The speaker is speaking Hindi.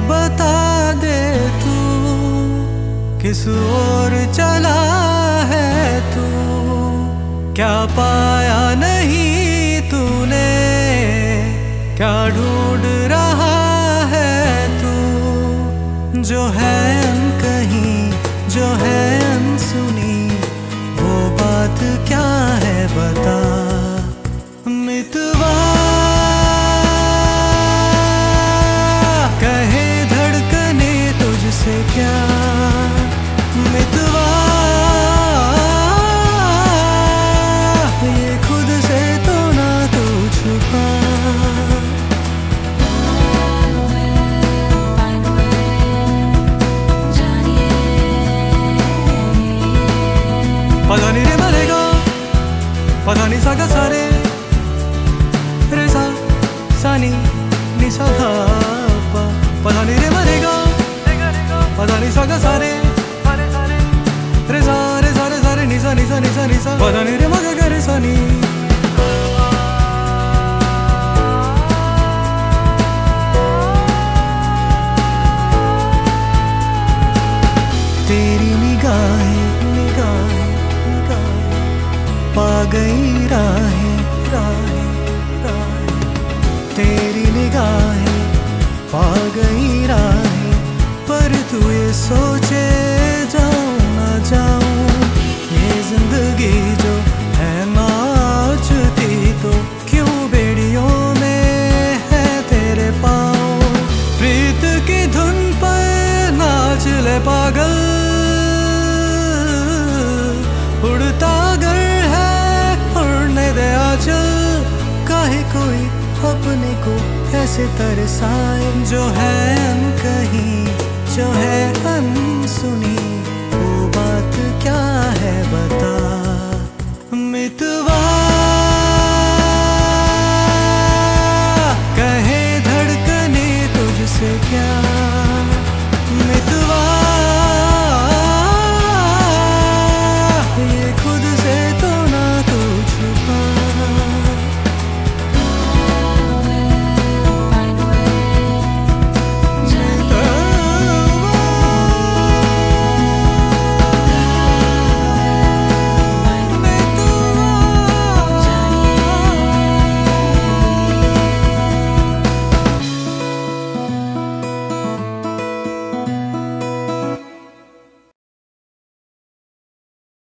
बता दे तू, किस ओर चला है तू? क्या पाया नहीं तूने? क्या ढूंढ रहा है तू? जो है कहीं, जो है सुनी, वो बात क्या है बता? पधानी सागा सारे। रे सा सानी नी सा पा। नहीं रे मरेगा। पता नहीं सागा सारे। रे सा रे सा रे सा रे नि सा नी सा नी सा नि सा पधानी रे मगे गे रे सा गई राहें राहें राहें तेरी निगाहें, पा गई राहें, पर तू ये सोचे जाऊँ, ना जाऊँ। ये ज़िंदगी जो है नाचती तो क्यों बेड़ियों में है तेरे पाँव? प्रीत की धुन पर नाच ले पागल। अपने को ऐसे तरसाए जो है